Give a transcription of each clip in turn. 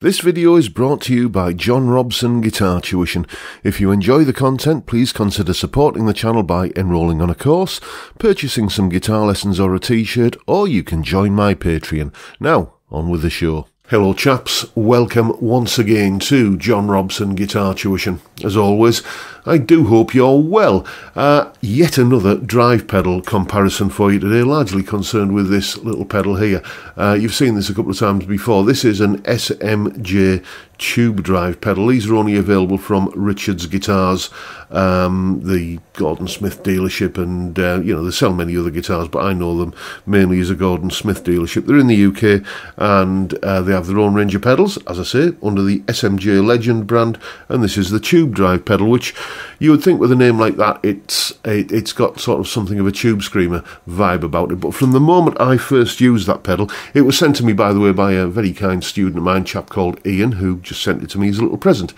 This video is brought to you by John Robson Guitar Tuition. If you enjoy the content, please consider supporting the channel by enrolling on a course, purchasing some guitar lessons or a t-shirt, or you can join my Patreon. Now, on with the show. Hello chaps, welcome once again to John Robson Guitar Tuition. As always, I do hope you're well. Uh, yet another drive pedal comparison for you today, largely concerned with this little pedal here. Uh, you've seen this a couple of times before. This is an SMJ tube drive pedal. These are only available from Richards Guitars, um, the Gordon Smith dealership, and uh, you know they sell many other guitars, but I know them mainly as a Gordon Smith dealership. They're in the UK and uh, they have their own range of pedals, as I say, under the SMJ Legend brand, and this is the tube drive pedal, which you would think with a name like that, it's it, has got sort of something of a tube screamer vibe about it. But from the moment I first used that pedal, it was sent to me, by the way, by a very kind student of mine, chap called Ian, who just sent it to me as a little present.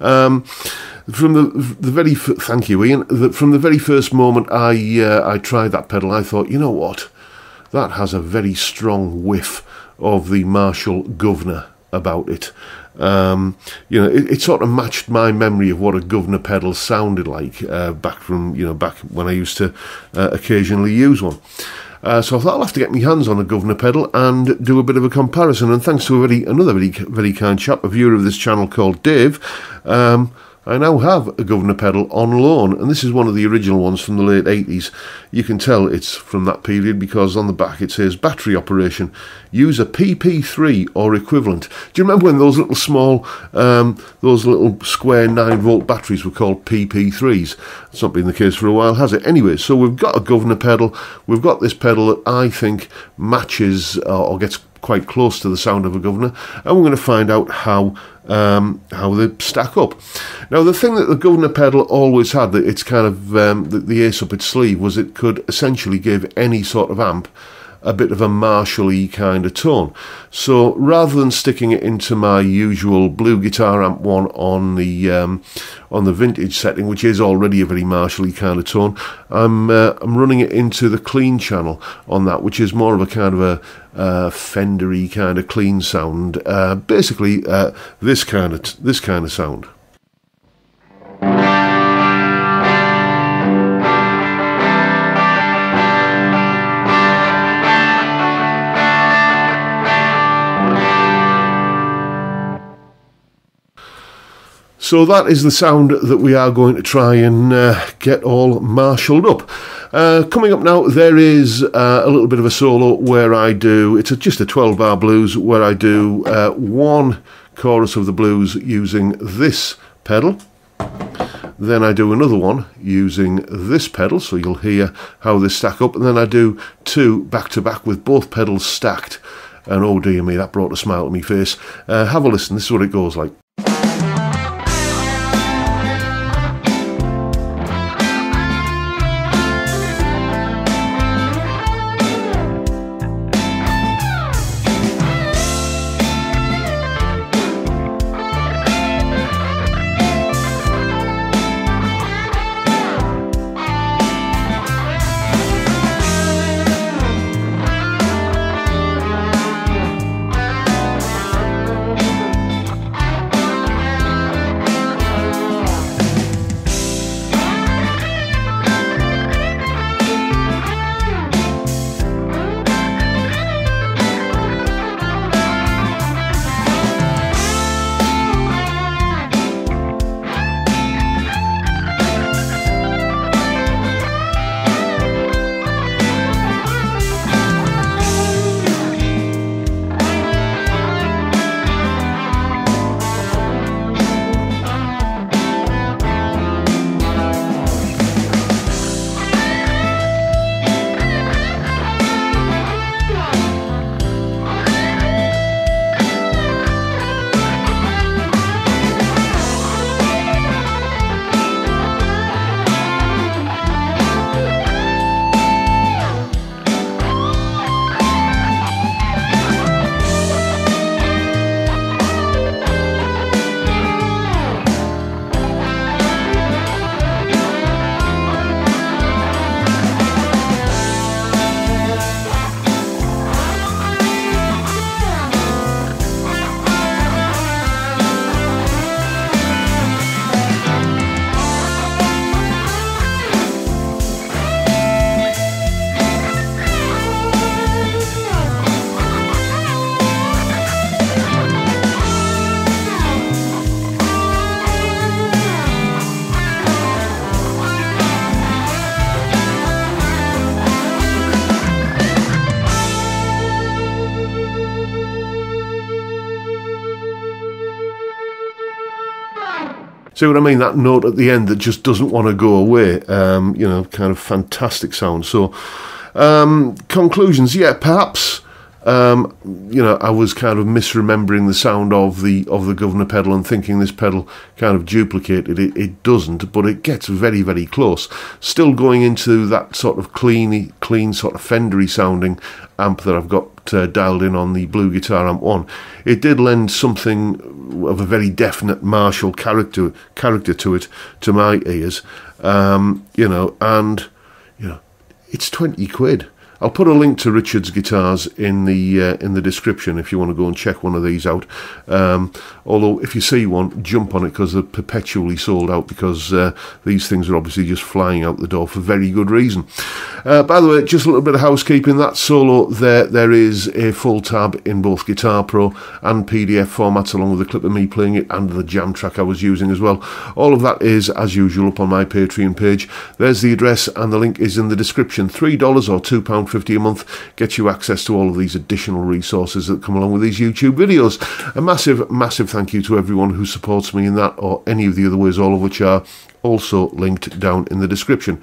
Um, from the the very thank you, Ian. The, from the very first moment I uh, I tried that pedal, I thought, you know what, that has a very strong whiff of the Marshall Guvnor about it. Um, you know, it, it, sort of matched my memory of what a guvnor pedal sounded like uh, back from you know back when I used to uh, occasionally use one. Uh, so I thought I'll have to get my hands on a guvnor pedal and do a bit of a comparison. And thanks to a very another very very kind chap, a viewer of this channel called Dave. Um, I now have a Guvnor pedal on loan, and this is one of the original ones from the late 80s. You can tell it's from that period because on the back it says battery operation. Use a PP3 or equivalent. Do you remember when those little small, um, those little square 9 volt batteries were called PP3s? It's not been the case for a while, has it? Anyway, so we've got a Guvnor pedal. We've got this pedal that I think matches uh, or gets quite close to the sound of a guvnor, and we're going to find out how um, how they stack up. Now, the thing that the guvnor pedal always had, that it's kind of um, the, the ace up its sleeve, was it could essentially give any sort of amp a bit of a Marshall-y kind of tone. So rather than sticking it into my usual blue guitar amp one on the um, on the vintage setting, which is already a very Marshall-y kind of tone, I'm uh, I'm running it into the clean channel on that, which is more of a kind of a uh, Fendery kind of clean sound. Uh, basically, uh, this kind of this kind of sound. So that is the sound that we are going to try and uh, get all marshalled up. Uh, coming up now, there is uh, a little bit of a solo where I do, it's a, just a 12 bar blues, where I do uh, one chorus of the blues using this pedal. Then I do another one using this pedal, so you'll hear how they stack up. And then I do two back to back with both pedals stacked. And oh dear me, that brought a smile to my face. Uh, have a listen, this is what it goes like. See what I mean? That note at the end that just doesn't want to go away. Um, you know, kind of fantastic sound. So, um, conclusions, yeah, perhaps um, you know, I was kind of misremembering the sound of the of the guvnor pedal and thinking this pedal kind of duplicated it. It doesn't, but it gets very very close. Still going into that sort of clean, clean sort of Fendery sounding amp that I've got uh, dialed in on the Blue Guitar Amp One. It did lend something of a very definite Marshall character character to it to my ears. Um, you know, and you know, it's twenty quid I'll put a link to Richard's guitars in the uh, in the description if you want to go and check one of these out. Um, although if you see one, jump on it because they're perpetually sold out because uh, these things are obviously just flying out the door for very good reason. Uh, by the way, just a little bit of housekeeping. That solo there there is a full tab in both Guitar Pro and PDF formats along with a clip of me playing it and the jam track I was using as well. All of that is as usual up on my Patreon page. There's the address and the link is in the description. $3 or £2 £1.50 a month gets you access to all of these additional resources that come along with these YouTube videos. A massive, massive thank you to everyone who supports me in that or any of the other ways, all of which are also linked down in the description.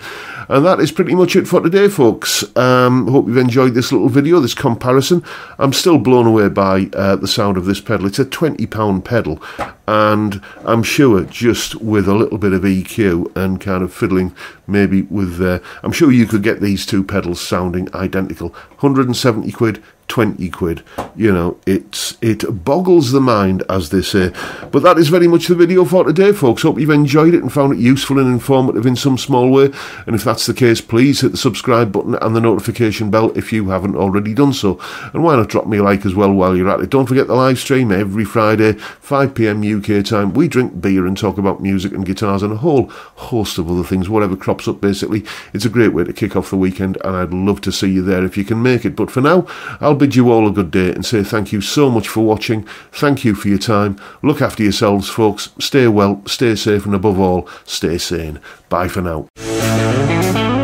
And that is pretty much it for today, folks. Um, hope you've enjoyed this little video, this comparison. I'm still blown away by uh, the sound of this pedal. It's a £20 pedal, and I'm sure just with a little bit of EQ and kind of fiddling maybe with, uh, I'm sure you could get these two pedals sounding identical. 170 quid, 20 quid. You know, it's it boggles the mind, as they say. But that is very much the video for today, folks. Hope you've enjoyed it and found it useful and informative in some small way. And if that's the case, please hit the subscribe button and the notification bell if you haven't already done so. And why not drop me a like as well while you're at it. Don't forget the live stream every Friday, 5pm UK time. We drink beer and talk about music and guitars and a whole host of other things, whatever crops up basically. It's a great way to kick off the weekend and I'd love to see you there if you can make it. But for now, I'll I'll bid you all a good day and say thank you so much for watching. Thank you for your time. Look after yourselves, folks. Stay well, stay safe, and above all, stay sane. Bye for now.